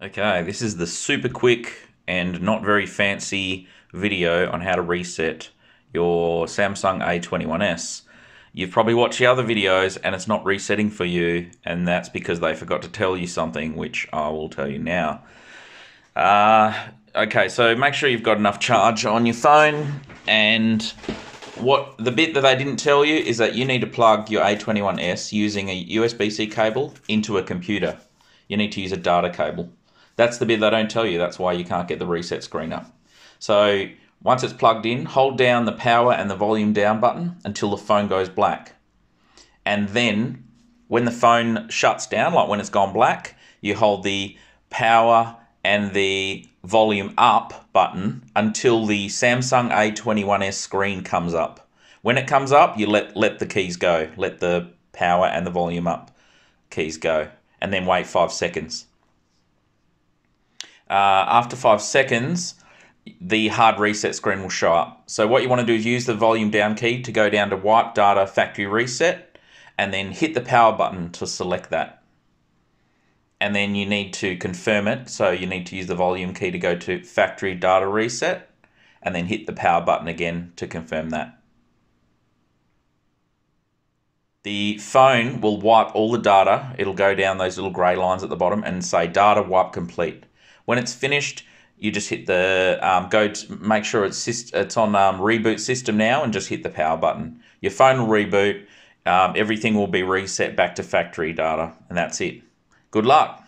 Okay, this is the super quick and not very fancy video on how to reset your Samsung A21s. You've probably watched the other videos and it's not resetting for you, and that's because they forgot to tell you something, which I will tell you now. Uh, okay, so make sure you've got enough charge on your phone, and what the bit that they didn't tell you is that you need to plug your A21s using a USB-C cable into a computer. You need to use a data cable. That's the bit they don't tell you. That's why you can't get the reset screen up. So once it's plugged in, hold down the power and the volume down button until the phone goes black. And then when the phone shuts down, like when it's gone black, you hold the power and the volume up button until the Samsung A21s screen comes up. When it comes up, you let, let the keys go. Let the power and the volume up keys go. And then wait five seconds. Uh, after five seconds, the hard reset screen will show up. So what you want to do is use the volume down key to go down to wipe data factory reset and then hit the power button to select that. And then you need to confirm it. So you need to use the volume key to go to factory data reset and then hit the power button again to confirm that. The phone will wipe all the data. It'll go down those little grey lines at the bottom and say data wipe complete. When it's finished, you just hit the um, go to make sure it's it's on um, reboot system now and just hit the power button. Your phone will reboot. Um, everything will be reset back to factory data, and that's it. Good luck.